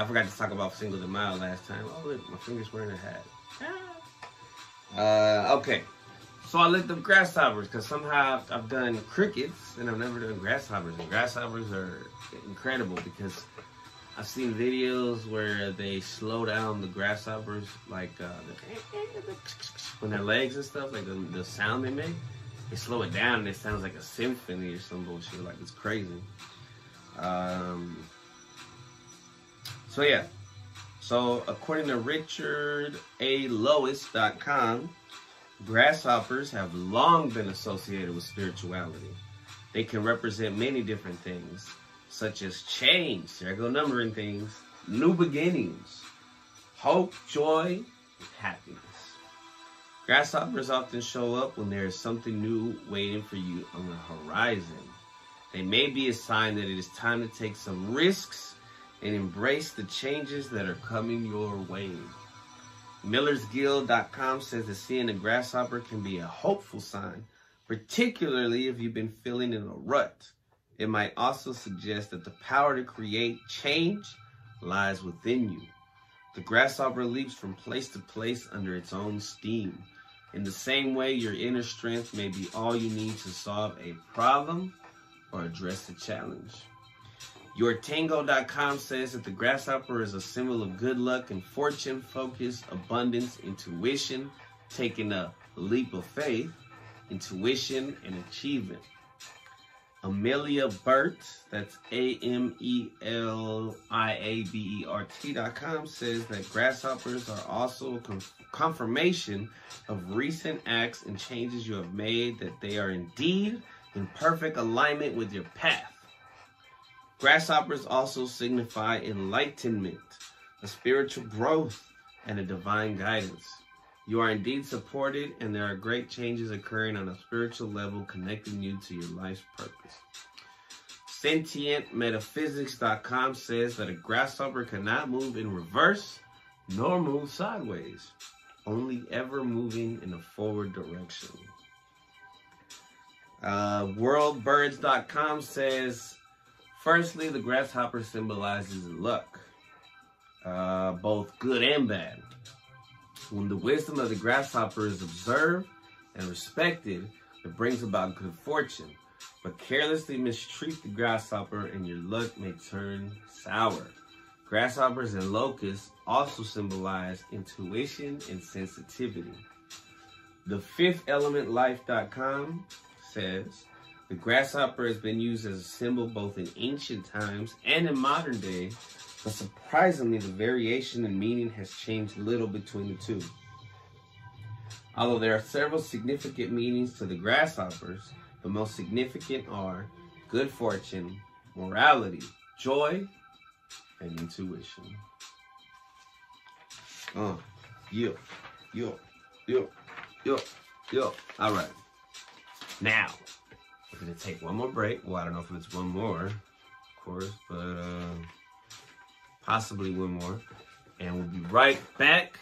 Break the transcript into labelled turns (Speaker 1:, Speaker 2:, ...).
Speaker 1: I forgot to talk about Cinco de Mayo last time. Oh, look, my finger's wearing a hat. Uh, okay. So I looked up grasshoppers because somehow I've, I've done crickets and I've never done grasshoppers. And grasshoppers are incredible because I've seen videos where they slow down the grasshoppers, like uh, the, when their legs and stuff, like the, the sound they make. They slow it down and it sounds like a symphony or some bullshit. Like it's crazy. Um, so yeah. So according to RichardALois.com, grasshoppers have long been associated with spirituality. They can represent many different things, such as change, there go numbering things, new beginnings, hope, joy, and happiness. Grasshoppers often show up when there is something new waiting for you on the horizon. They may be a sign that it is time to take some risks and embrace the changes that are coming your way. MillersGuild.com says that seeing a grasshopper can be a hopeful sign, particularly if you've been feeling in a rut. It might also suggest that the power to create change lies within you. The grasshopper leaps from place to place under its own steam. In the same way, your inner strength may be all you need to solve a problem or address a challenge. YourTango.com says that the grasshopper is a symbol of good luck and fortune, focus, abundance, intuition, taking a leap of faith, intuition, and achievement. Amelia Bert, that's A M E L I A B E R T.com, says that grasshoppers are also a confirmation of recent acts and changes you have made, that they are indeed in perfect alignment with your path. Grasshoppers also signify enlightenment, a spiritual growth, and a divine guidance. You are indeed supported, and there are great changes occurring on a spiritual level connecting you to your life's purpose. SentientMetaphysics.com says that a grasshopper cannot move in reverse nor move sideways, only ever moving in a forward direction. Uh, WorldBirds.com says Firstly, the grasshopper symbolizes luck, uh, both good and bad. When the wisdom of the grasshopper is observed and respected, it brings about good fortune. But carelessly mistreat the grasshopper and your luck may turn sour. Grasshoppers and locusts also symbolize intuition and sensitivity. The fifth element life.com says the grasshopper has been used as a symbol both in ancient times and in modern day, but surprisingly, the variation in meaning has changed little between the two. Although there are several significant meanings to the grasshoppers, the most significant are good fortune, morality, joy, and intuition. Uh, yo, yo, yo, yo, yo. All right. Now, gonna take one more break. Well, I don't know if it's one more, of course, but uh, possibly one more. And we'll be right back